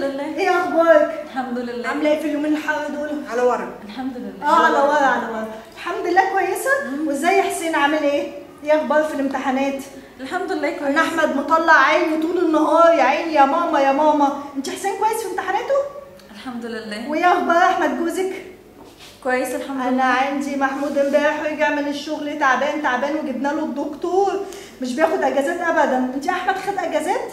لله. إيه أخبارك؟ الحمد لله. عاملة إيه في اليومين الحر دول؟ على ورق. الحمد لله. آه على ورا على ورا الحمد لله كويسة. وإزاي حسين؟ عامل إيه؟ إيه أخبار في الامتحانات؟ الحمد لله كويس أنا أحمد مطلع عيني طول النهار يا عيني يا ماما يا ماما. أنت حسين كويس في امتحاناته؟ الحمد لله. وإيه أخبار أحمد جوزك؟ كويس الحمد أنا لله. عندي محمود امبارح رجع من الشغل تعبان تعبان وجبنا له الدكتور. مش بياخد أجازات ابدا. أنت يا أحمد خد أجازات؟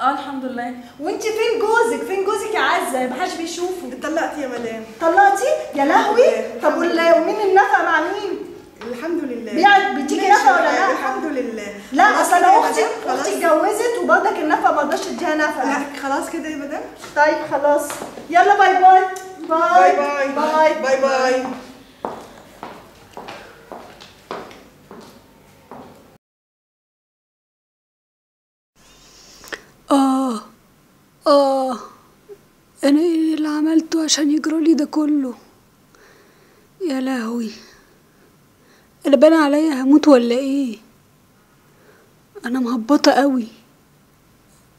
آه الحمد لله. وانت فين جوزك؟ فين جوزك يا عزة؟ ما حدش بيشوفه اتطلقت يا مدام طلقتي؟ يا لهوي. طب ومين النفقه مع مين؟ الحمد لله. بيعت بتيجي نفقة ولا لا؟ الحمد لله. لا أصل أنا أختي أختي اتجوزت وبرضك النفقة ما رضاش تديها نفقة. خلاص كده يا مدام. طيب خلاص. يلا bye bye bye. bye. bye bye. bye, bye. bye. برضو عشان يجرى لي ده كله. يا لهوي. أنا بان عليا هموت ولا إيه؟ أنا مهبطة قوي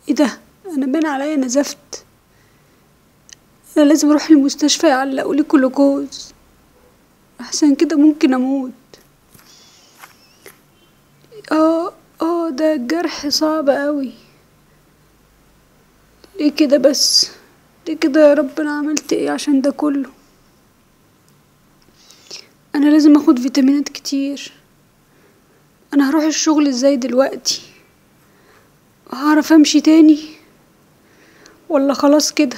إيه ده؟ أنا بان عليا نزفت. أنا لازم أروح المستشفى يعلقوا لي جلوكوز. أحسن كده ممكن أموت. آه آه ده الجرح صعب قوي ليه كده بس؟ كده يا رب أنا عملت إيه عشان ده كله؟ أنا لازم آخد فيتامينات كتير. أنا هروح الشغل إزاي دلوقتي؟ هعرف أمشي تاني؟ ولا خلاص كده؟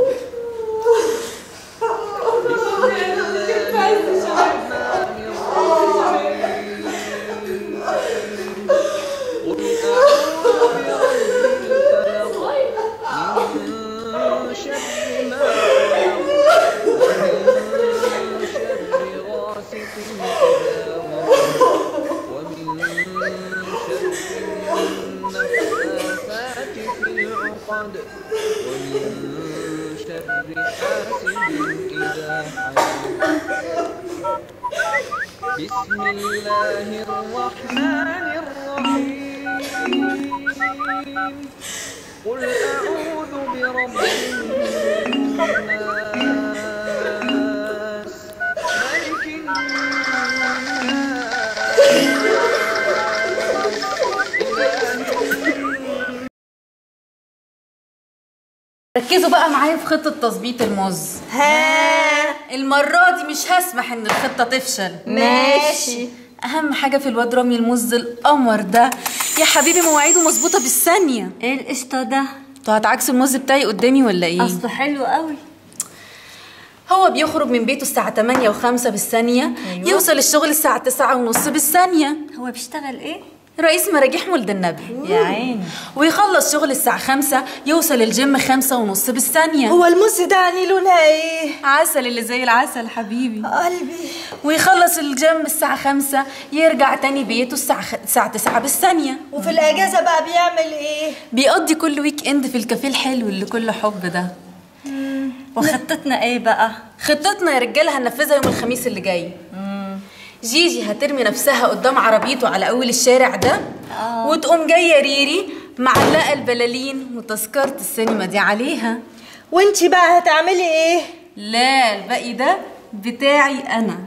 قل أعوذ برب الناس. ملك ركزوا بقى معايا في خطة تظبيط الموز. ها؟ المرة دي مش هسمح إن الخطة تفشل. ماشي. أهم حاجة في الواد رامي الموز القمر ده يا حبيبي مواعيده مظبوطة بالثانية. إيه القشطة ده؟ أنتوا هتعكسوا الموز بتاعي قدامي ولا إيه؟ اصله حلو قوي. هو بيخرج من بيته الساعة 8 و5 بالثانية أيوة. يوصل الشغل الساعة 9 ونص بالثانية. هو بيشتغل إيه؟ رئيس مراجيح مولد النبي. يا عيني. ويخلص شغل الساعة 5 يوصل الجيم 5 ونص بالثانية. هو الموز ده يعني لونها إيه؟ عسل اللي زي العسل حبيبي. قلبي. ويخلص الجيم الساعة 5 يرجع تاني بيته الساعة خ... الساعة 9 بالثانية. وفي الأجازة بقى بيعمل إيه؟ بيقضي كل weekend في الكافيه الحلو اللي كله حب ده. وخطتنا إيه بقى؟ خطتنا يا رجالة هننفذها يوم الخميس اللي جاي. جيجي هترمي نفسها قدام عربيته على أول الشارع ده وتقوم جاية ريري معلقة البلالين وتذكرة السينما دي عليها. وانتي بقى هتعملي إيه؟ لا الباقي ده بتاعي أنا.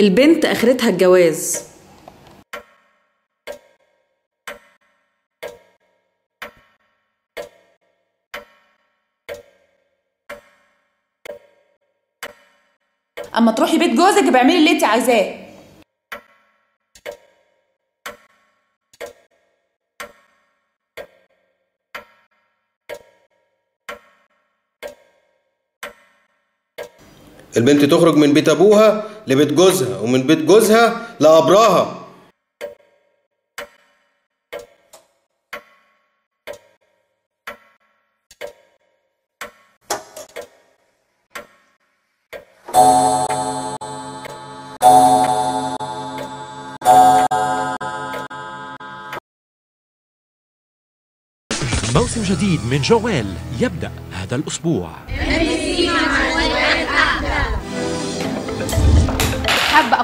البنت آخرتها الجواز. أما تروحي بيت جوزك يبقى اعملي اللي انت عايزاه. البنت تخرج من بيت أبوها لبيت جوزها ومن بيت جوزها لأبراها. موسم جديد من جوال يبدأ هذا الأسبوع.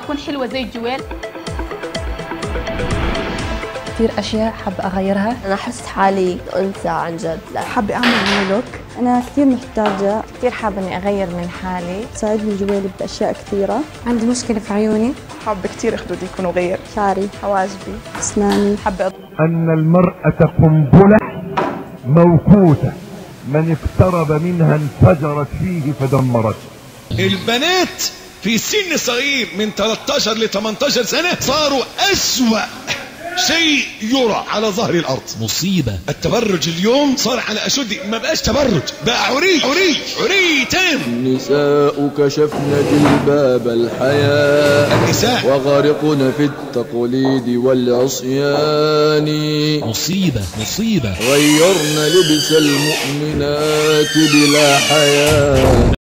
حابه اكون حلوة زي جوال كثير أشياء حابة أغيرها. أنا أحس حالي أنثى عن جد. لا. حابة أعمل نيو لوك أنا كثير محتاجة كثير حابة إني أغير من حالي. تساعدني جوالي بأشياء كثيرة. عندي مشكلة في عيوني. حابة كثير خدودي يكونوا غير. شعري. حواجبي. أسناني. حابة أن المرأة قنبلة موقوتة من اقترب منها انفجرت فيه فدمرته. البنات في سن صغير من 13 ل 18 سنة صاروا أسوأ شيء يرى على ظهر الأرض. مصيبة. التبرج اليوم صار على أشد. ما بقاش تبرج. بقى عري عري عري تام النساء كشفن جلباب الحياة النساء. وغرقن في التقليد والعصيان. مصيبة. مصيبة. غيرن لبس المؤمنات بلا حياة.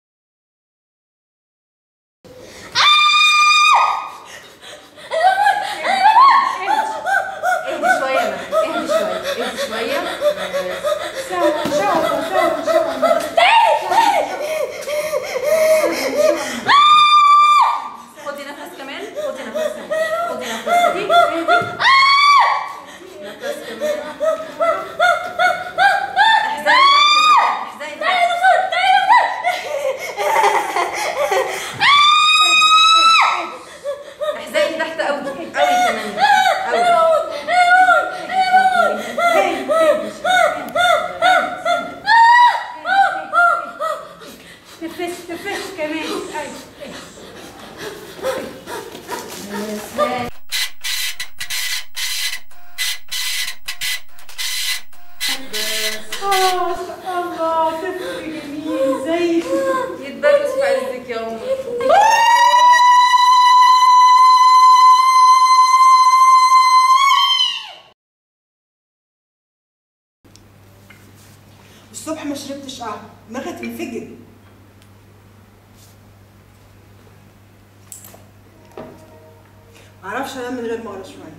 معرفش انام من غير ما اقرا شوية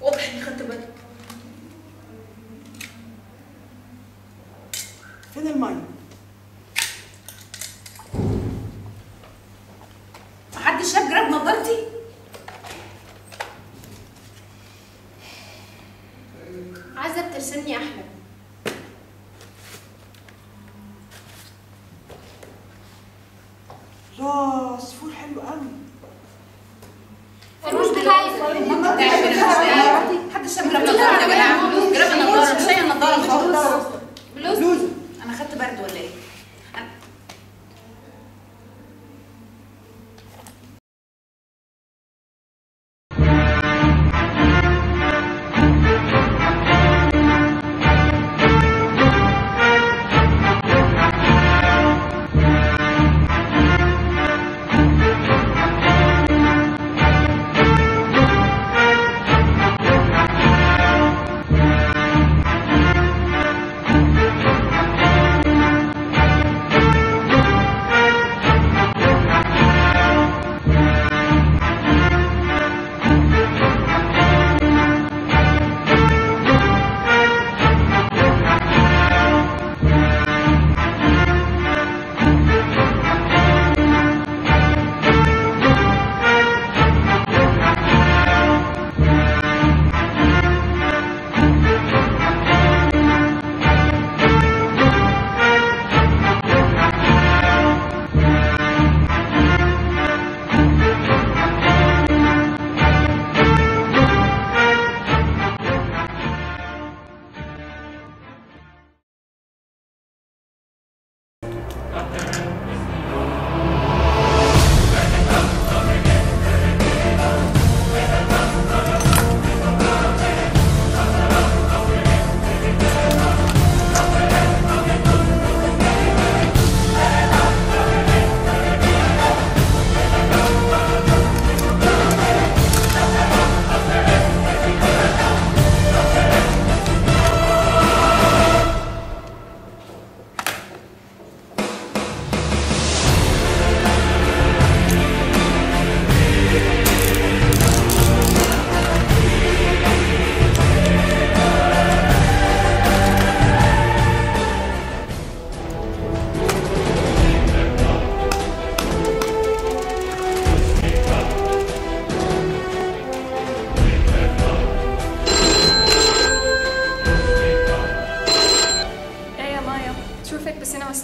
واضح اني خدت بالي فين المية؟ محدش شاف جراب نضارتي عايزة بترسمني أحلى الله فلوس بتاعي محدش شاف جماعة جراب النضاره مش هي النضاره بلوز أنا خدت برد ولا إيه إيه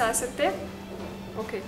आ सकते हैं? ओके